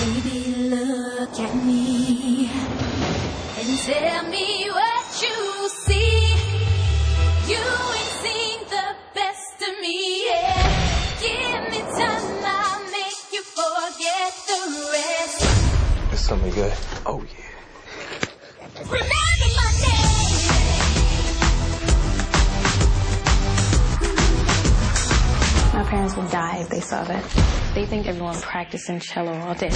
Baby, look at me and tell me what you see. You ain't seen the best of me, yet. Give me time, I'll make you forget the rest. It's something good. Oh, yeah. Remember parents would die if they saw that. They think everyone practicing cello all day.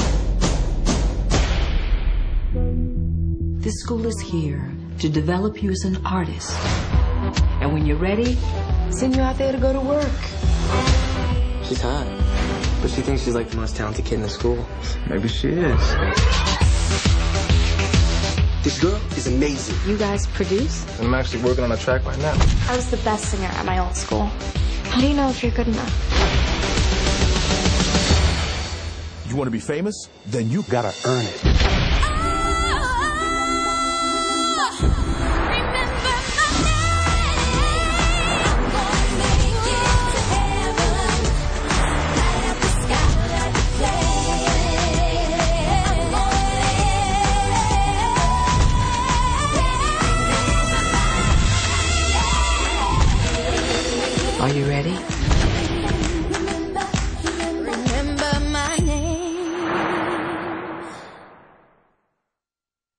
This school is here to develop you as an artist. And when you're ready, send you out there to go to work. She's hot. But she thinks she's like the most talented kid in the school. Maybe she is. This girl is amazing. You guys produce? I'm actually working on a track right now. I was the best singer at my old school. How do you know if you're good enough? You want to be famous? Then you gotta earn it. Are you ready?